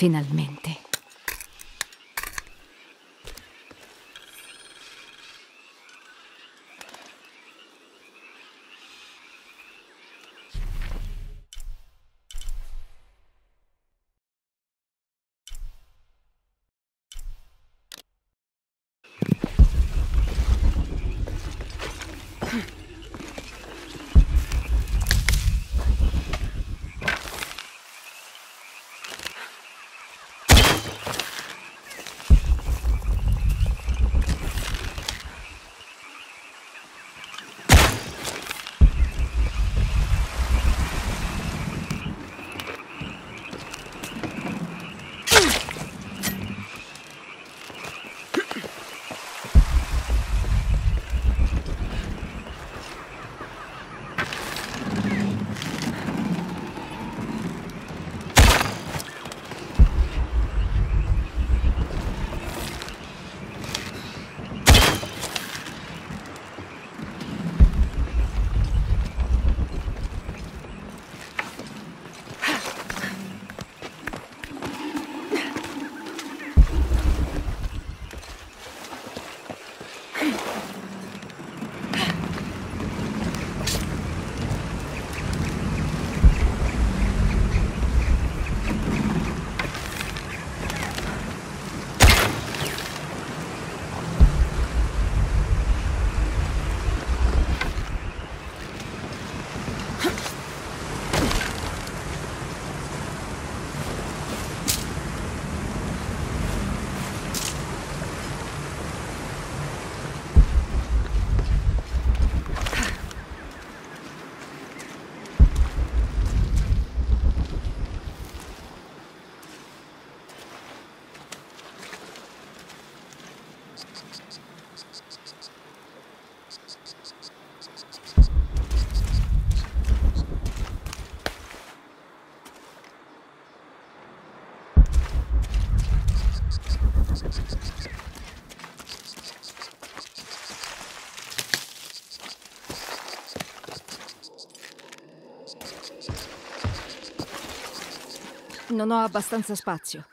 Finalmente. Non ho abbastanza spazio.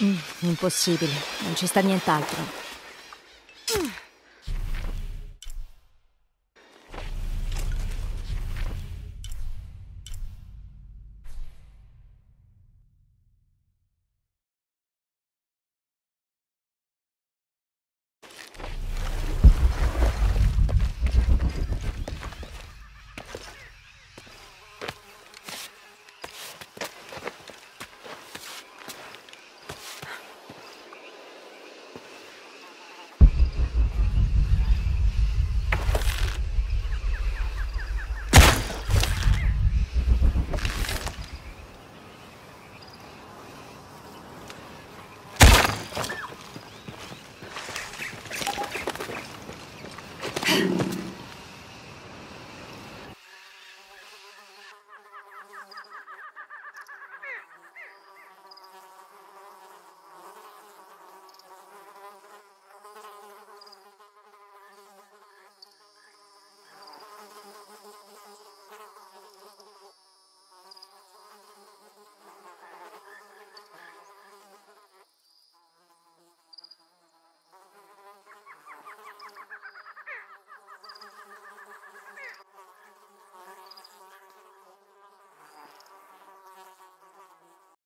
Mm, impossibile, non ci sta nient'altro.